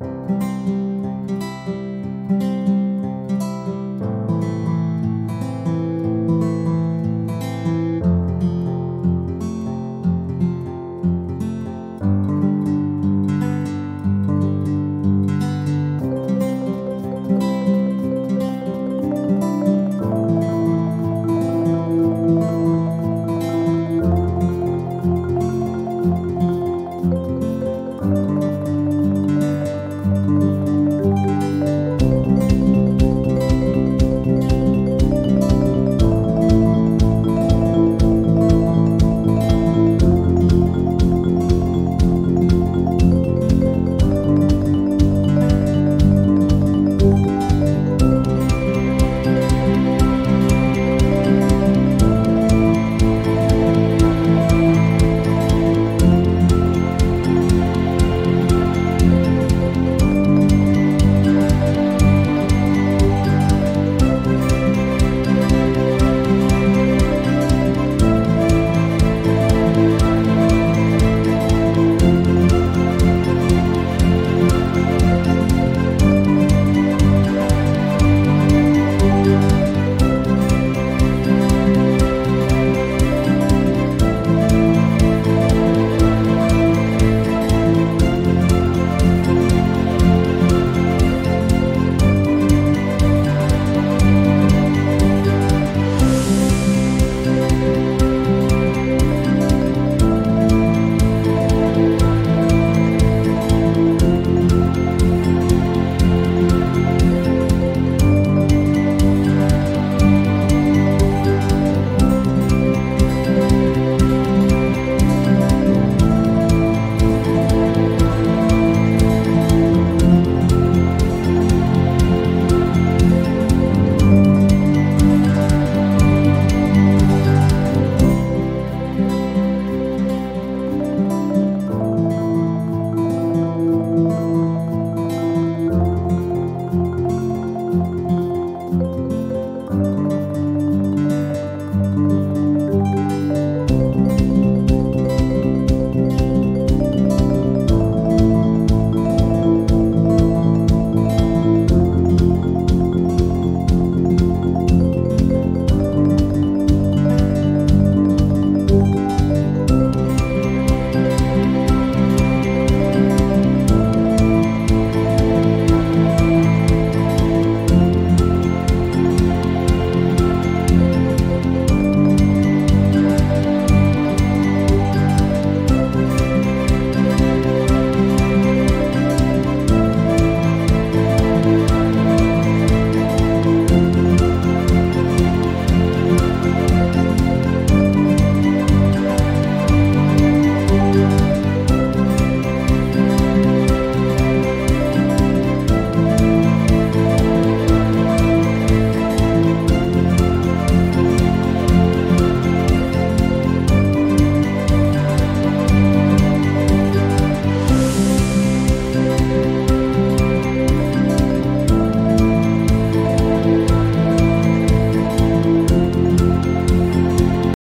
Música